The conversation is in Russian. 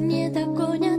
не догонят.